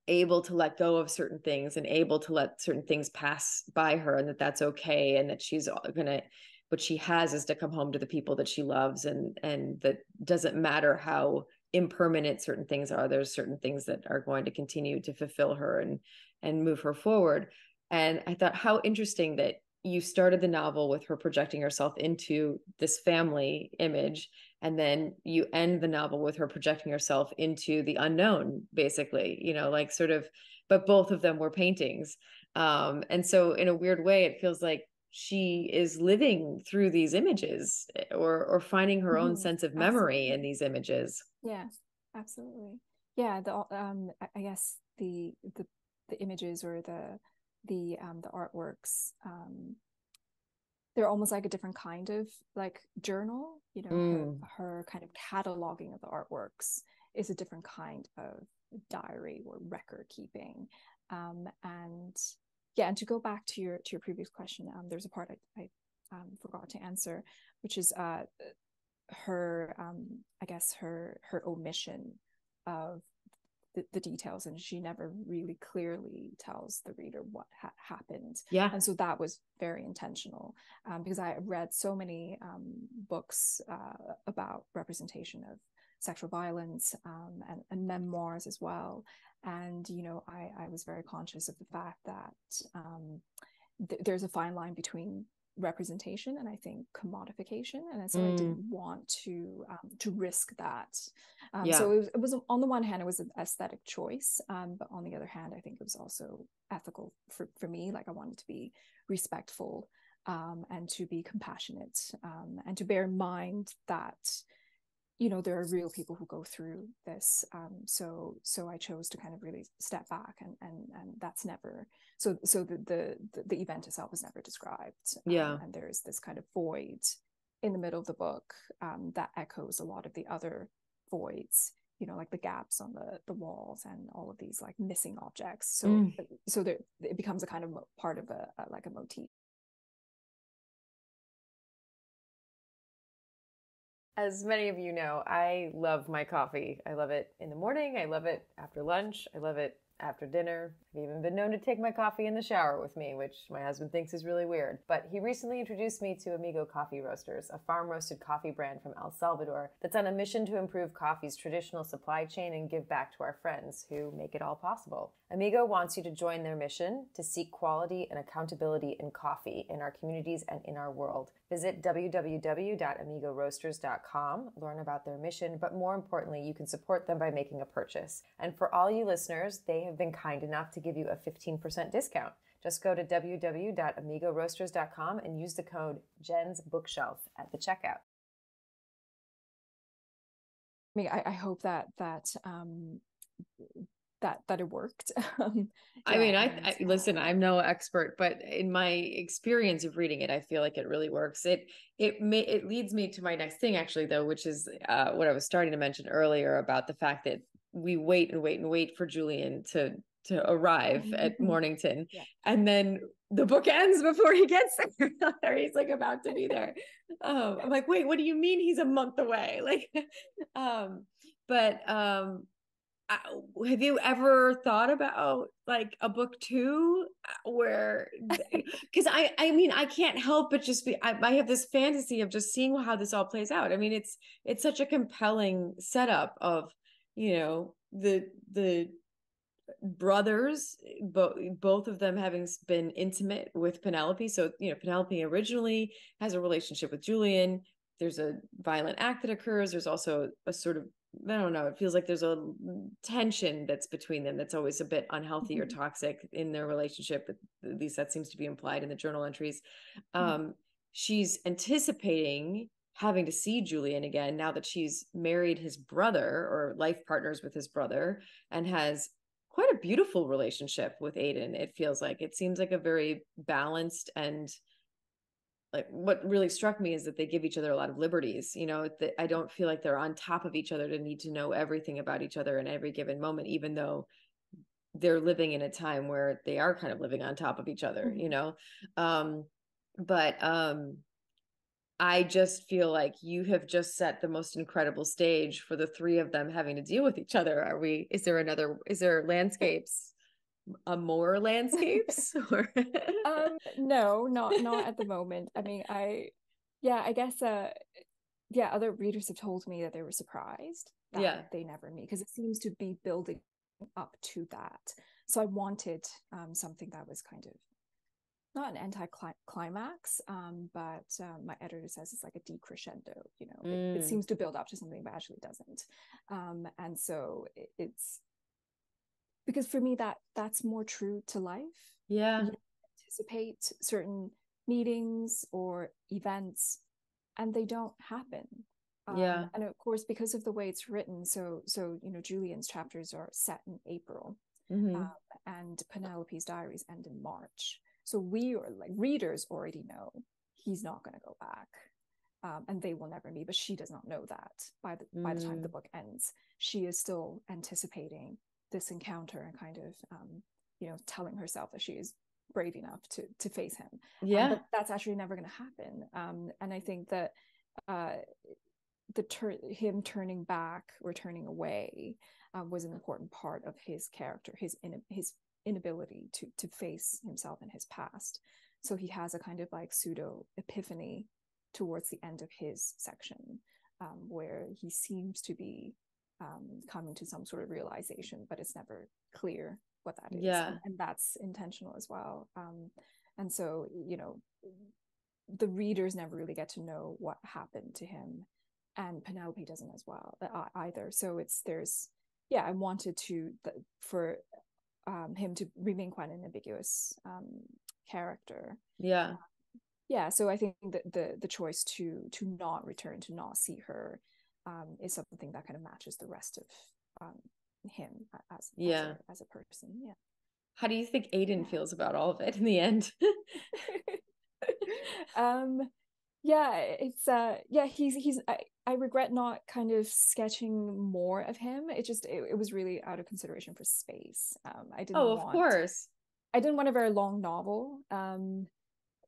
[SPEAKER 1] able to let go of certain things and able to let certain things pass by her and that that's okay and that she's going to what she has is to come home to the people that she loves and and that doesn't matter how impermanent certain things are there's certain things that are going to continue to fulfill her and and move her forward. And I thought how interesting that you started the novel with her projecting herself into this family image and then you end the novel with her projecting herself into the unknown basically you know like sort of but both of them were paintings um and so in a weird way it feels like she is living through these images eh, or or finding her own mm-hmm. sense of memory absolutely. in these images
[SPEAKER 2] yeah absolutely yeah the um i guess the the the images or the the um the artworks um they're almost like a different kind of like journal you know mm. her, her, kind of cataloging of the artworks is a different kind of diary or record keeping um and yeah and to go back to your to your previous question um there's a part i, I um, forgot to answer which is uh her um i guess her her omission of the, the, details and she never really clearly tells the reader what ha- happened.
[SPEAKER 1] Yeah.
[SPEAKER 2] And so that was very intentional um, because i read so many um, books uh, about representation of sexual violence um, and, and, memoirs as well and you know I, I was very conscious of the fact that um, th- there's a fine line between representation and I think commodification, and so mm. I didn't want to um, to risk that. Um, yeah. So it was, it was, on the one hand it was an aesthetic choice, um, but on the other hand I think it was also ethical for for me. Like I wanted to be respectful um, and to be compassionate um, and to bear in mind that you know there are real people who go through this um, so so i chose to kind of really step back and and and that's never so so the the the event itself is never described
[SPEAKER 1] um, yeah
[SPEAKER 2] and there's this kind of void in the middle of the book um, that echoes a lot of the other voids you know like the gaps on the the walls and all of these like missing objects so mm. so there it becomes a kind of part of a, a like a motif
[SPEAKER 1] As many of you know, I love my coffee. I love it in the morning. I love it after lunch. I love it after dinner. I've even been known to take my coffee in the shower with me, which my husband thinks is really weird. But he recently introduced me to Amigo Coffee Roasters, a farm roasted coffee brand from El Salvador that's on a mission to improve coffee's traditional supply chain and give back to our friends who make it all possible. Amigo wants you to join their mission to seek quality and accountability in coffee in our communities and in our world. Visit www.amigoroasters.com, learn about their mission, but more importantly, you can support them by making a purchase. And for all you listeners, they have been kind enough to give you a 15% discount. Just go to www.amigoroasters.com and use the code Jen's Bookshelf at the checkout.
[SPEAKER 2] I mean, I, I hope that that um, that that it worked. Um,
[SPEAKER 1] I mean, I, I, listen. I'm no expert, but in my experience of reading it, I feel like it really works. It it may it leads me to my next thing, actually, though, which is uh, what I was starting to mention earlier about the fact that we wait and wait and wait for Julian to to arrive at Mornington, yeah. and then the book ends before he gets there. he's like about to be there. Um, I'm like, wait, what do you mean he's a month away? Like, um, but um have you ever thought about like a book two uh, where because i i mean i can't help but just be I, I, have this fantasy of just seeing how this all plays out. I mean it's it's such a compelling setup of you know the the brothers both both of them having been intimate with penelope. So you know penelope originally has a relationship with julian. There's a violent act that occurs. There's also a sort of I don't know. It feels like there's a tension that's between them that's always a bit unhealthy mm-hmm. or toxic in their relationship. At least that seems to be implied in the journal entries. Mm-hmm. Um, she's anticipating having to see Julian again now that she's married his brother or life partners with his brother and has quite a beautiful relationship with Aiden. It feels like it seems like a very balanced and like what really struck me is that they give each other a lot of liberties you know that i don't feel like they're on top of each other to need to know everything about each other in every given moment even though they're living in a time where they are kind of living on top of each other mm-hmm. you know um but um i just feel like you have just set the most incredible stage for the three of them having to deal with each other are we is there another is there landscapes a more landscapes or
[SPEAKER 2] um no not not at the moment i mean i yeah i guess uh yeah other readers have told me that they were surprised that
[SPEAKER 1] yeah
[SPEAKER 2] they never meet because it seems to be building up to that so i wanted um something that was kind of not an anti-climax um but um, my editor says it's like a decrescendo you know mm. it, it, mm. seems to build up to something but actually doesn't um and so it, it's because for me that that's more true to life
[SPEAKER 1] yeah you
[SPEAKER 2] anticipate certain meetings or events and they don't happen
[SPEAKER 1] um, yeah
[SPEAKER 2] and of course because of the way it's written so so you know julian's chapters are set in april
[SPEAKER 1] mm-hmm. um,
[SPEAKER 2] and penelope's diaries end in march so we are like readers already know he's not going to go back um, and they will never meet but she does not know that by the mm. by the time the mm. book ends she is still anticipating this encounter and kind of um, you know telling herself that she is brave enough to to face him.
[SPEAKER 1] Um, yeah. um,
[SPEAKER 2] but that's actually never going to happen. Um, and i think that uh, the turn him turning back or turning away um, was an important part of his character his in- his inability to to face himself and his past. So he has a kind of like pseudo epiphany towards the end of his section um, where he seems to be um, coming to some sort of realization but it's never clear what that is.
[SPEAKER 1] Yeah.
[SPEAKER 2] And, that's intentional as well. Um, and so you know the readers never really get to know what happened to him and penelope doesn't as well uh, either. So it's there's yeah i wanted to for um, him to remain quite an ambiguous um, character.
[SPEAKER 1] Yeah.
[SPEAKER 2] Yeah so i think that the the choice to to not return to not see her um, is something that kind of matches the rest of um, him as
[SPEAKER 1] yeah
[SPEAKER 2] as a, as a, person yeah.
[SPEAKER 1] How do you think aiden yeah. feels about all of it in the end?
[SPEAKER 2] Um yeah it's uh yeah he's he's I, I regret not kind of sketching more of him. It just it, it was really out of consideration for space. Um i didn't
[SPEAKER 1] oh of
[SPEAKER 2] want,
[SPEAKER 1] course.
[SPEAKER 2] I didn't want a very long novel. Um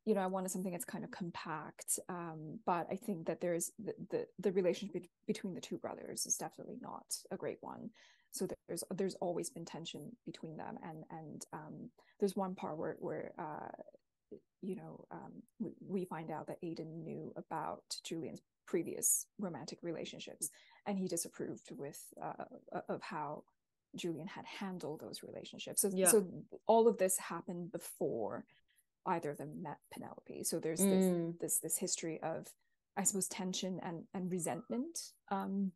[SPEAKER 2] you know i wanted something that's kind of compact um but i think that there's the the, the relationship between the two brothers is definitely not a great one so there's there's always been tension between them and and um there's one part where where uh you know, um, we, we find out that Aiden knew about Julian's previous romantic relationships, and he disapproved with uh, of how Julian had handled those relationships. So, yeah. so all of this happened before either of them met Penelope. So there's mm. this, this this history of, I suppose, tension and and resentment um,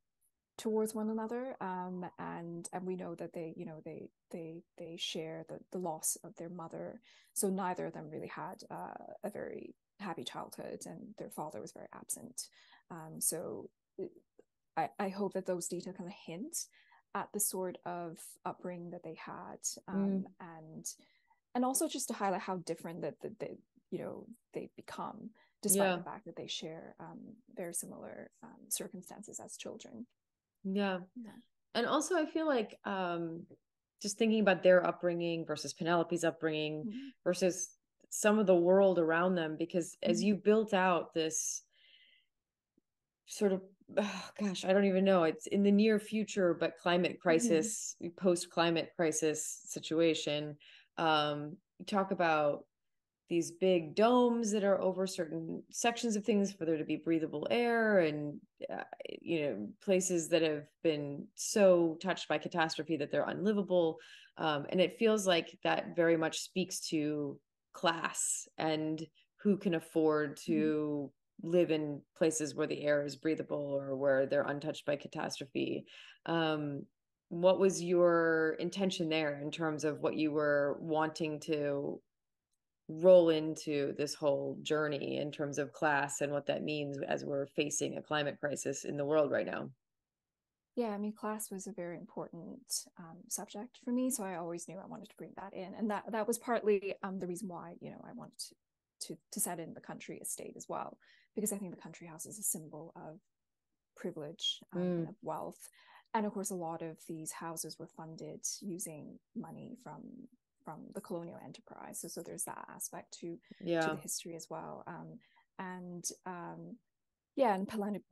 [SPEAKER 2] towards one another um, and and we know that they you know they they they share the, the loss of their mother so neither of them really had uh, a very happy childhood and their father was very absent um, so I, I hope that those details kind of hint at the sort of upbringing that they had um, mm. and and also just to highlight how different that that they you know they've become despite yeah. the fact that they share um, very similar um, circumstances as children
[SPEAKER 1] yeah. yeah. And also I feel like um just thinking about their upbringing versus Penelope's upbringing mm-hmm. versus some of the world around them because mm-hmm. as you built out this sort of oh gosh i don't even know it's in the near future but climate mm-hmm. crisis mm-hmm. post climate crisis situation um you talk about these big domes that are over certain sections of things for there to be breathable air and uh, you know places that have been so touched by catastrophe that they're unlivable um, and it feels like that very much speaks to class and who can afford to mm-hmm. live in places where the air is breathable or where they're untouched by catastrophe um, what was your intention there in terms of what you were wanting to roll into this whole journey in terms of class and what that means as we're facing a climate crisis in the world right now
[SPEAKER 2] yeah i mean class was a very important um, subject for me so i always knew i wanted to bring that in and that that was partly um, the reason why you know i wanted to, to to set in the country estate as well because i think the country house is a symbol of privilege um, mm. and of wealth and of course a lot of these houses were funded using money from from the colonial enterprise. So, so there's that aspect to, yeah. to the history as well. Um, and um, yeah, and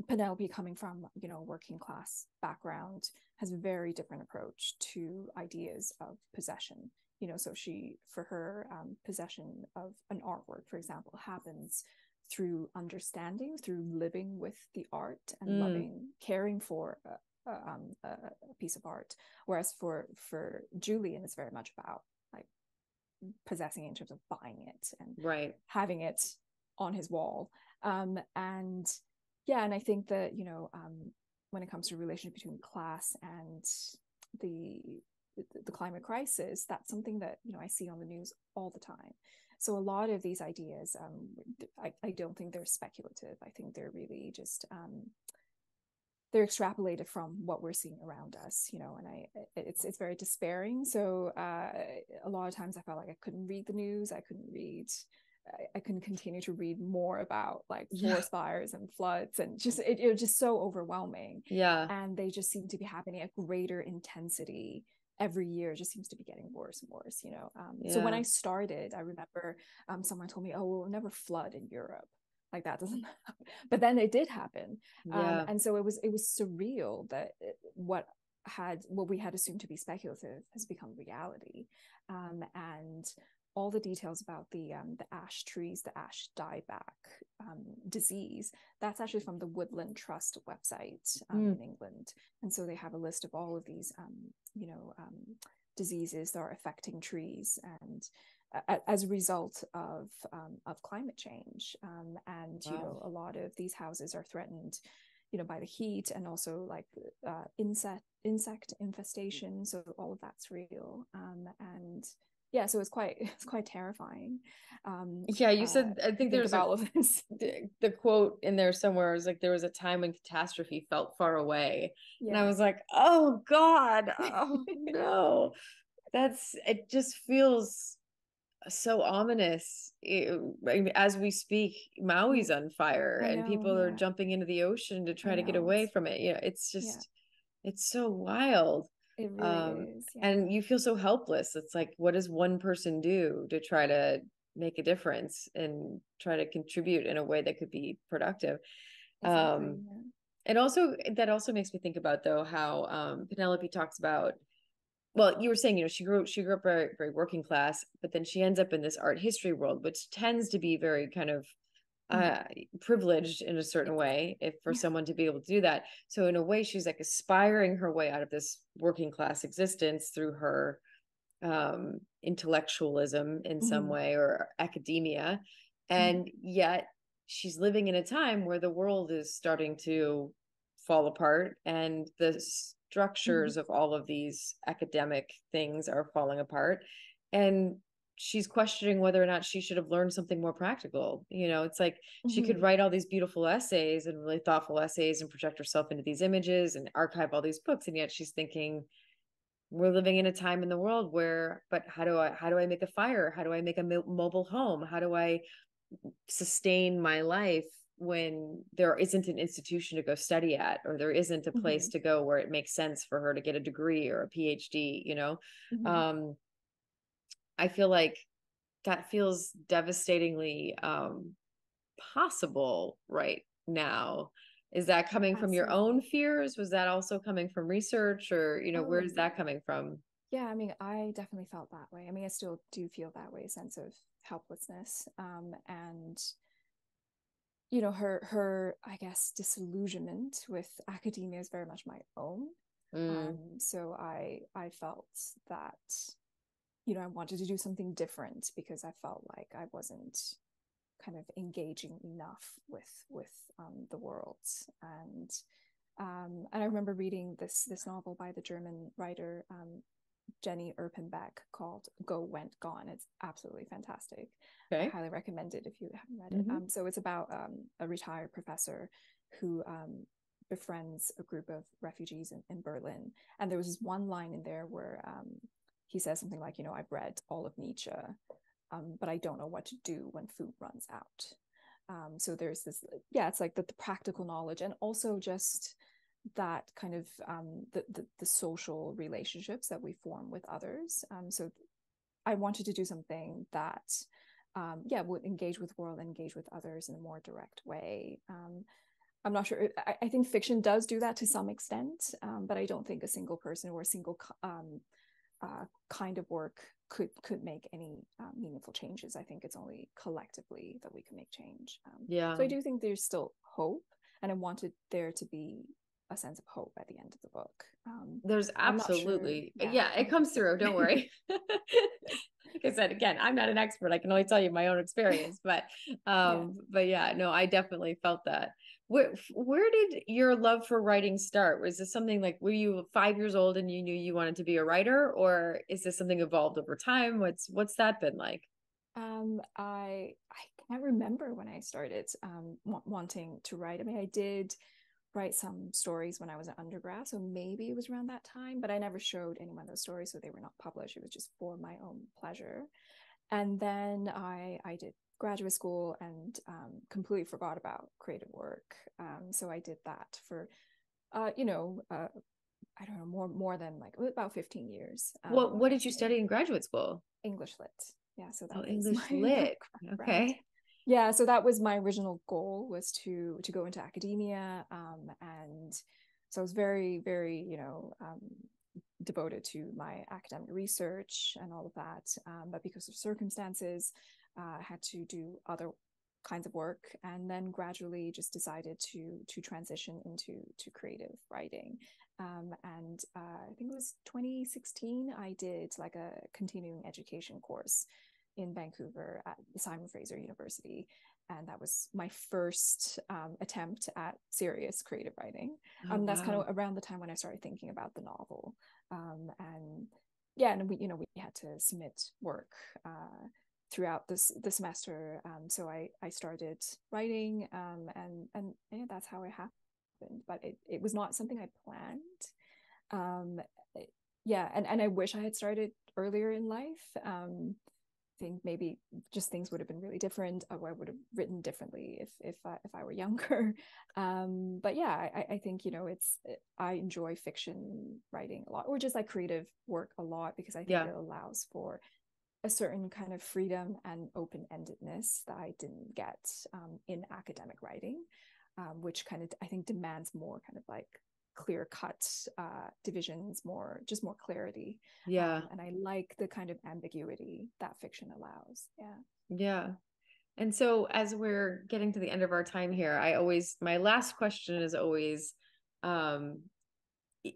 [SPEAKER 2] Penelope coming from you know working class background has a very different approach to ideas of possession. You know, so she for her um, possession of an artwork, for example, happens through understanding, through living with the art and mm. loving, caring for a, um, a, a piece of art. Whereas for for Julian, it's very much about like possessing in terms of buying it and
[SPEAKER 1] right.
[SPEAKER 2] having it on his wall. Um and yeah and i think that you know um when it comes to relationship between class and the the climate crisis that's something that you know i see on the news all the time. So a lot of these ideas um i, I don't think they're speculative. I think they're really just um they're extrapolated from what we're seeing around us you know and i it's it's very despairing. So uh, a lot of times i felt like i couldn't read the news i couldn't read I, I couldn't continue to read more about like forest fires and floods and just it, it was just so overwhelming.
[SPEAKER 1] Yeah.
[SPEAKER 2] And they just seem to be happening at greater intensity every year. Just seems to be getting worse and worse you know um, yeah. so when i started i remember um, someone told me oh we'll never flood in europe like that doesn't happen. but then it did happen um, and so it was it was surreal that it- what had what we had assumed to be speculative has become reality um, and all the details about the um, the ash trees the ash dieback um, disease that's actually from the woodland trust website um,
[SPEAKER 1] Mm.
[SPEAKER 2] in england and so they have a list of all of these um, you know um, diseases that are affecting trees and as a result of um, of climate change. Um, and you know a lot of these houses are threatened you know by the heat and also like uh, insect insect infestation so all of that's real. Um, and yeah so it's quite it's quite terrifying. Um
[SPEAKER 1] Yeah, you
[SPEAKER 2] uh,
[SPEAKER 1] said I think
[SPEAKER 2] think
[SPEAKER 1] there's
[SPEAKER 2] all of this.
[SPEAKER 1] the, the quote in there somewhere is like there was a time when catastrophe felt far away. And I was like, oh God, oh no. That's it just feels so ominous. It- I mean, as we speak, Maui's on fire
[SPEAKER 2] I
[SPEAKER 1] and
[SPEAKER 2] know,
[SPEAKER 1] people are jumping into the ocean to try to get away from it. You know, it's
[SPEAKER 2] yeah.
[SPEAKER 1] just it's so wild.
[SPEAKER 2] it really
[SPEAKER 1] um,
[SPEAKER 2] is yeah.
[SPEAKER 1] And you feel so helpless. It's like, what does one person do to try to make a difference and try to contribute in a way that could be productive?
[SPEAKER 2] Exactly,
[SPEAKER 1] um,
[SPEAKER 2] yeah.
[SPEAKER 1] and also that also makes me think about though how um Penelope talks about well you were saying you know she grew she grew up very very working class but then she ends up in this art history world which tends to be very kind of uh privileged in a certain way if for
[SPEAKER 2] Yeah.
[SPEAKER 1] someone to be able to do that. So in a way she's like aspiring her way out of this working class existence through her um intellectualism in some
[SPEAKER 2] Mhm.
[SPEAKER 1] way or academia. And yet she's living in a time where the world is starting to fall apart and the structures of all of these academic things are falling apart and she's questioning whether or not she should have learned something more practical you know? It's like she could
[SPEAKER 2] Mhm.
[SPEAKER 1] write all these beautiful essays and really thoughtful essays and project herself into these images and archive all these books and yet she's thinking we're living in a time in the world where but how do i how do i make a fire? How do i make a mo- mobile home? How do i sustain my life when there isn't an institution to go study at or there isn't a place to go where it makes sense for her to get a degree or a phd you know
[SPEAKER 2] Mhm.
[SPEAKER 1] um i feel like that feels devastatingly um possible right now is that coming from your own fears was that also coming from research or you know where is
[SPEAKER 2] Oh.
[SPEAKER 1] that coming from
[SPEAKER 2] Yeah, I mean, I definitely felt that way. I mean, I still do feel that way, a sense of helplessness. Um, and you know, her her, I guess, disillusionment with academia is very much my own.
[SPEAKER 1] Mm,
[SPEAKER 2] Um, so I I felt that, you know, I wanted to do something different because I felt like I wasn't kind of engaging enough with with um, the world and um, and I remember reading this this novel by the German writer um, Jenny Erpenbeck called Go Went Gone. It's absolutely fantastic. I highly recommend it if you haven't read it.
[SPEAKER 1] Mhm.
[SPEAKER 2] Um, so it's about um, a retired professor who um, befriends a group of refugees in, in Berlin. And there was this one line in there where um, he says something like, you know, I've read all of Nietzsche, um, but I don't know what to do when food runs out. Um, so there's this, yeah, it's like the, the practical knowledge and also just that kind of um, the, the the social relationships that we form with others. Um, so I wanted to do something that, um, yeah, would engage with the world, engage with others in a more direct way. Um, I'm not sure. I, I think fiction does do that to some extent, um, but I don't think a single person or a single um, uh, kind of work could could make any uh, meaningful changes. I think it's only collectively that we can make change. Um,
[SPEAKER 1] yeah
[SPEAKER 2] so I do think there's still hope, and I wanted there to be a sense of hope at the end of the book. Um,
[SPEAKER 1] There's
[SPEAKER 2] I'm sure.
[SPEAKER 1] absolutely,
[SPEAKER 2] Yeah.
[SPEAKER 1] yeah, it comes through. Don't worry. like I said, again, I'm not an expert. I can only tell you my own experience, but, um, but yeah, no, I definitely felt that. Where, where did your love for writing start? Was this something like, were you five years old and you knew you wanted to be a writer, or is this something evolved over time? What's, what's that been like?
[SPEAKER 2] Um, I I can't remember when I started um wa- wanting to write. I mean, I did write some stories when I was an undergrad, so maybe it was around that time, but I never showed anyone those stories, so they were not published. It was just for my own pleasure. And then I I did graduate school and um, completely forgot about creative work. Um, so I did that for, uh, you know, uh, I don't know, more more than like about fifteen years.
[SPEAKER 1] What,
[SPEAKER 2] Um,
[SPEAKER 1] what did you study in graduate school?
[SPEAKER 2] English lit. Yeah, so that
[SPEAKER 1] Oh,
[SPEAKER 2] was
[SPEAKER 1] English lit.
[SPEAKER 2] background.
[SPEAKER 1] Okay.
[SPEAKER 2] Yeah so that was my original goal was to to go into academia um, and so i was very very you know um, devoted to my academic research and all of that um, but because of circumstances uh, i had to do other kinds of work and then gradually just decided to to transition into to creative writing um, and uh, i think it was 2016 i did like a continuing education course in Vancouver at Simon Fraser University. And that was my first um, attempt at serious creative writing. Oh, um, that's wow. kind of around the time when I started thinking about the novel. Um, and yeah, and we, you know, we had to submit work uh, throughout this the semester. Um, so I I started writing, um, and and yeah, that's how it happened. But it it was not something I planned. Um, yeah, and and I wish I had started earlier in life. Um, think maybe just things would have been really different or I would have written differently if if I, if I were younger um but yeah I, I think you know it's I enjoy fiction writing a lot or just like creative work a lot because I think yeah. it allows for a certain kind of freedom and open-endedness that I didn't get um, in academic writing um, which kind of I think demands more kind of like clear cut uh, divisions, more just more clarity.
[SPEAKER 1] Yeah. Um,
[SPEAKER 2] and I like the kind of ambiguity that fiction allows. Yeah.
[SPEAKER 1] Yeah. And so as we're getting to the end of our time here, I always my last question is always um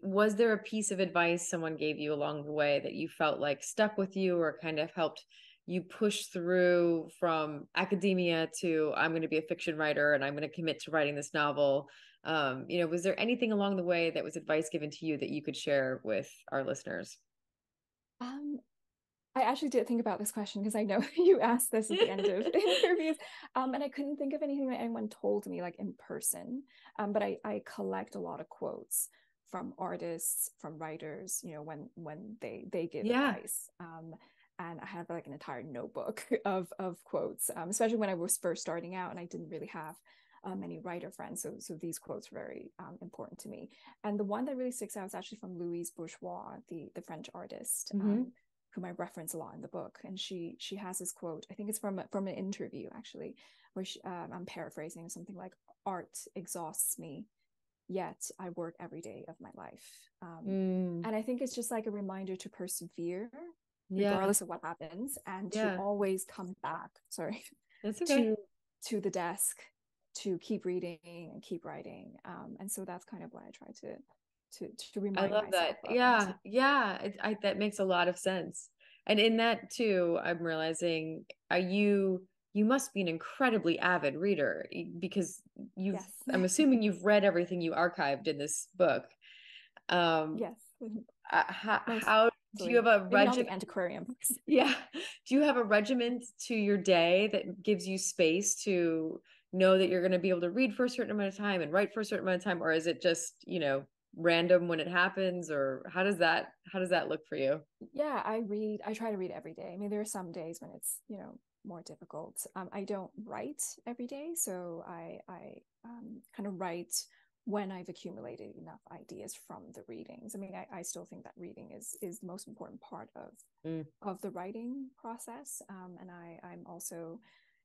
[SPEAKER 1] was there a piece of advice someone gave you along the way that you felt like stuck with you or kind of helped you push through from academia to I'm going to be a fiction writer and I'm going to commit to writing this novel um, you know was there anything along the way that was advice given to you that you could share with our listeners
[SPEAKER 2] um I actually did think about this question because I know you asked this at the end of interviews, um, and I couldn't think of anything that anyone told me like in person. Um, but I, I collect a lot of quotes from artists, from writers, you know, when when they they give yeah. advice. Um, and I have like an entire notebook of of quotes, um, especially when I was first starting out and I didn't really have many writer friends. So, so these quotes were very um, important to me. And the one that really sticks out is actually from Louise Bourgeois, the the French artist, mm-hmm. um, whom I reference a lot in the book. And she she has this quote. I think it's from from an interview actually, where she, um, I'm paraphrasing something like, "Art exhausts me." Yet I work every day of my life. Um, mm. And I think it's just like a reminder to persevere yeah. regardless of what happens and yeah. to always come back sorry
[SPEAKER 1] okay.
[SPEAKER 2] to to the desk to keep reading and keep writing um, and so that's kind of what i try to to to remind
[SPEAKER 1] i love that. yeah yeah it, I, that makes a lot of sense. And in that too i'm realizing are you you must be an incredibly avid reader because you've yes. i'm assuming you've read everything you archived in this book. Um
[SPEAKER 2] yes.
[SPEAKER 1] uh, how, how do you have a regiment
[SPEAKER 2] antiquarian books
[SPEAKER 1] yeah do you have a regiment to your day that gives you space to know that you're going to be able to read for a certain amount of time and write for a certain amount of time or is it just you know random when it happens or how does that how does that look for you?
[SPEAKER 2] Yeah i read i try to read every day. I mean there are some days when it's you know more difficult. Um, i don't write every day so i i um, kind of write when i've accumulated enough ideas from the readings. I mean i, I still think that reading is is the most important part of mm. of the writing process. Um, and i i'm also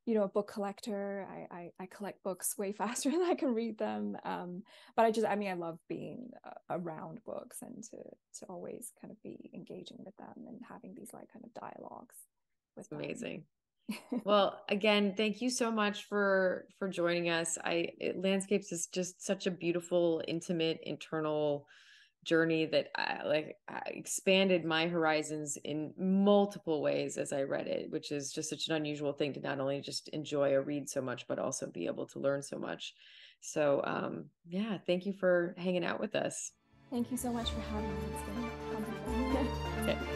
[SPEAKER 2] you know a book collector I, I, I collect books way faster than i can read them um but i just i mean i love being uh, around books and to to always kind of be engaging with them and having these like kind of dialogues with
[SPEAKER 1] amazing. Well again thank you so much for for joining us. I it, landscapes is just such a beautiful intimate internal journey that I, like I expanded my horizons in multiple ways as I read it, which is just such an unusual thing to not only just enjoy a read so much, but also be able to learn so much. So, um, yeah, thank you for hanging out with us.
[SPEAKER 2] Thank you so much for having me.